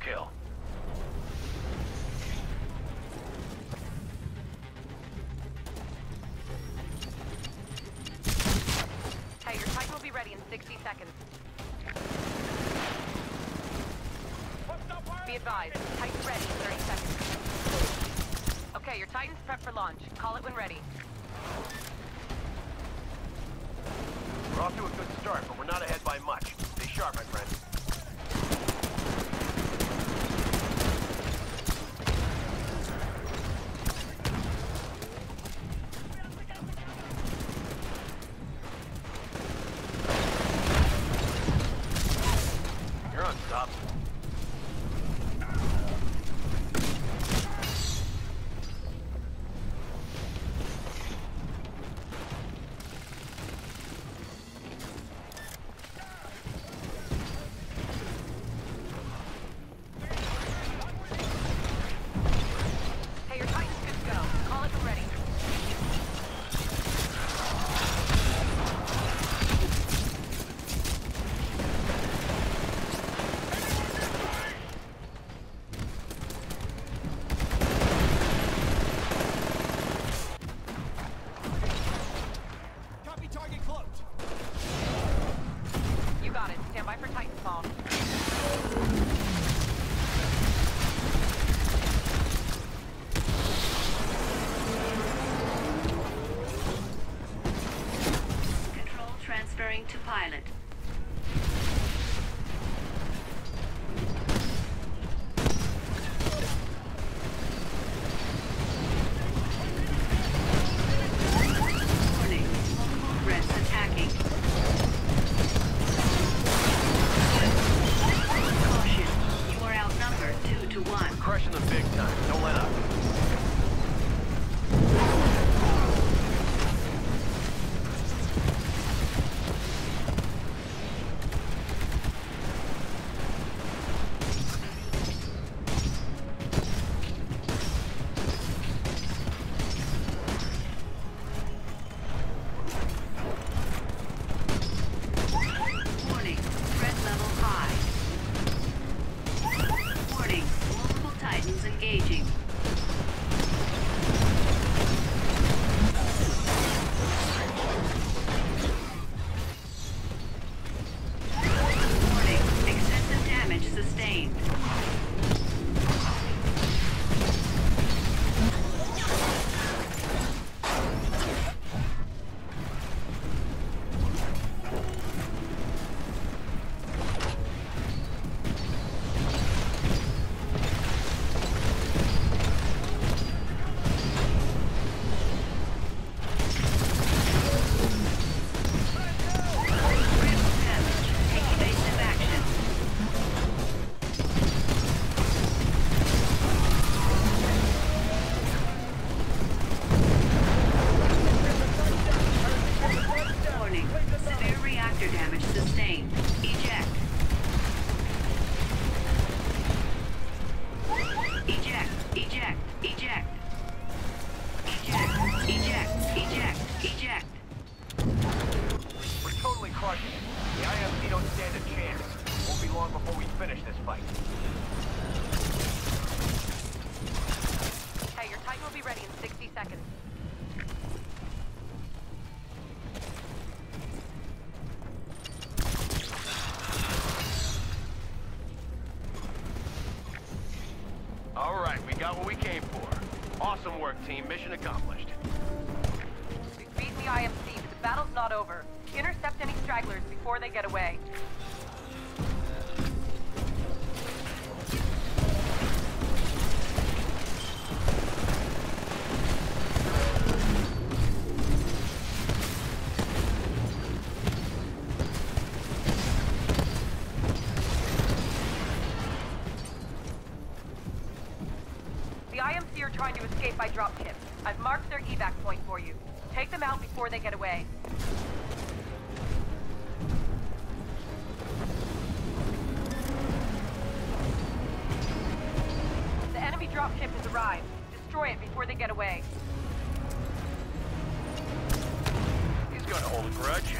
kill. Hey, your Titan will be ready in 60 seconds. Be advised, Titan's ready in 30 seconds. Okay, your Titan's prepped for launch. Call it when ready. We're off to a good start, but we're not ahead by much. Stay sharp, my friend. Control transferring to pilot. Finish this fight. Hey, your Titan will be ready in 60 seconds. All right, we got what we came for. Awesome work, team. Mission accomplished. We've beaten the IMC, but the battle's not over. Intercept any stragglers before they get away. Are trying to escape by dropship. I've marked their evac point for you. Take them out before they get away. The enemy dropship has arrived. Destroy it before they get away. He's gonna hold a grudge.